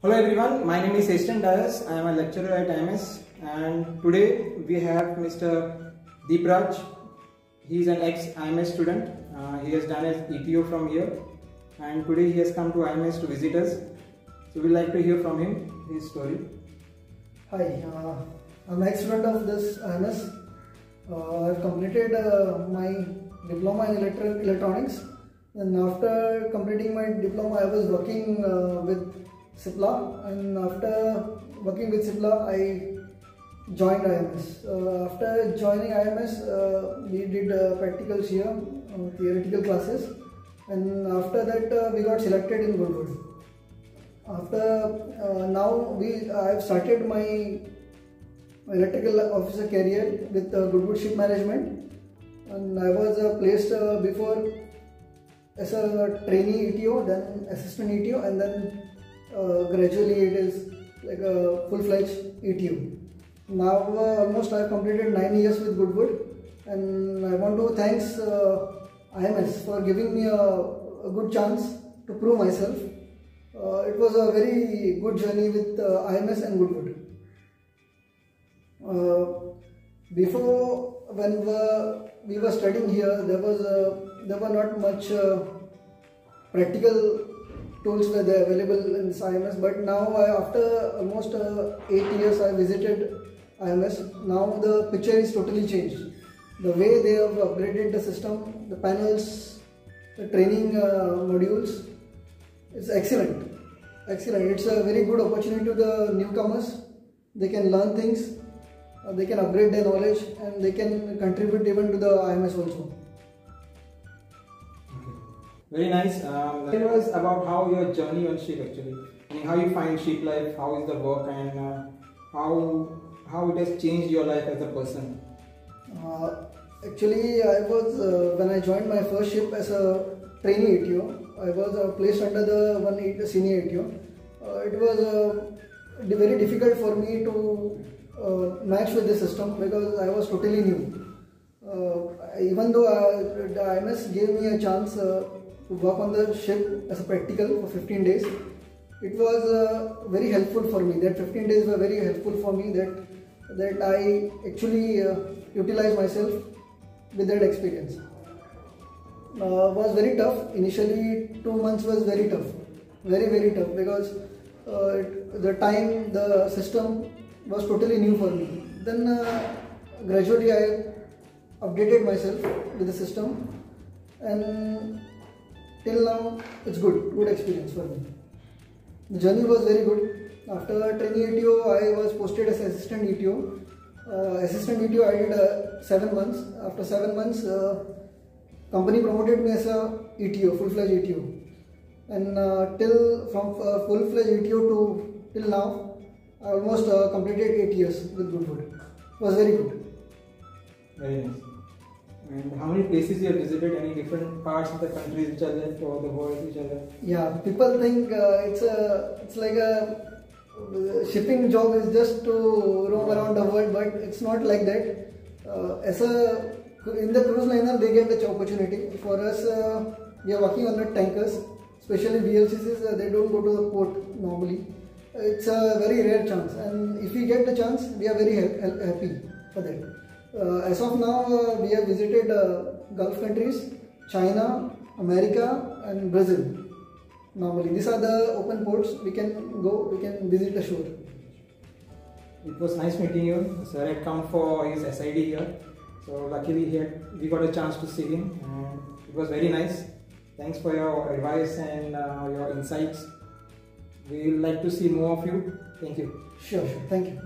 Hello everyone, my name is Heston Dias. I am a lecturer at IMS and today we have Mr. Deepraj. He is an ex-IMS student. Uh, he has done his ETO from here and today he has come to IMS to visit us. So we'd like to hear from him, his story. Hi, uh, I'm an ex-student of this IMS. Uh, I've completed uh, my diploma in electro- electronics and after completing my diploma I was working uh, with CIPLA and after working with CIPLA I joined IMS. Uh, after joining IMS uh, we did uh, practicals here, uh, theoretical classes and after that uh, we got selected in Goodwood. After uh, now we I have started my electrical officer career with Goodwood Ship Management and I was placed before as a trainee ETO, then assistant ETO, and then gradually it is like a full-fledged ETO. Now uh, almost I have completed nine years with Goodwood, and I want to thanks uh, IMS for giving me a, a good chance to prove myself. Uh, it was a very good journey with uh, IMS and Goodwood. Uh, before when we were, we were studying here, there was uh, there were not much uh, practical tools were there available in IMS. But now, I, after almost uh, eight years, I visited IMS. Now the picture is totally changed. The way they have upgraded the system, the panels, the training uh, modules, is excellent. Excellent. It's a very good opportunity to the newcomers. They can learn things uh, they can upgrade their knowledge and they can contribute even to the IMS also. Very nice. Um, it was about how your journey on ship actually. I mean, how you find ship life, how is the work, and uh, how how it has changed your life as a person. Uh, actually, I was uh, when I joined my first ship as a trainee ETO. I was uh, placed under the one senior ETO. Uh, it was uh, very difficult for me to match with the system because I was totally new. Even though the IMS gave me a chance work on the ship as a practical for 15 days, it was uh, very helpful for me. That 15 days were very helpful for me. That that I actually uh, utilized myself with that experience. Uh, was very tough. Initially, two months was very tough, very very tough because uh, it- the time, the system was totally new for me. Then uh, gradually I updated myself with the system, and till now it's good, good experience for me. The journey was very good. After training ETO, I was posted as assistant ETO. Uh, assistant ETO, I did uh, seven months. After seven months, uh, company promoted me as a ETO, full-fledged ETO. And uh, till from uh, full-fledged ETO to till now, I almost uh, completed eight years with Goodwood. It was very good. Very nice. And how many places you have visited? Any different parts of the countries which are there or the world which are there? Yeah, people think uh, it's a it's like a uh, shipping job is just to roam around the world, but it's not like that. Uh, as a in the cruise liner, they get the opportunity. For us, uh, we are working on the tankers, especially VLCCs. Uh, they don't go to the port normally. It's a very rare chance, and if we get the chance, we are very ha- happy for that. Uh, as of now, uh, we have visited uh, Gulf countries, China, America, and Brazil. Normally, these are the open ports. We can go, we can visit the shore. It was nice meeting you. Sir had come for his SID here. So luckily he had, we got a chance to see him and it was very nice. Thanks for your advice and uh, your insights. We would like to see more of you. Thank you. Sure, sure. Thank you.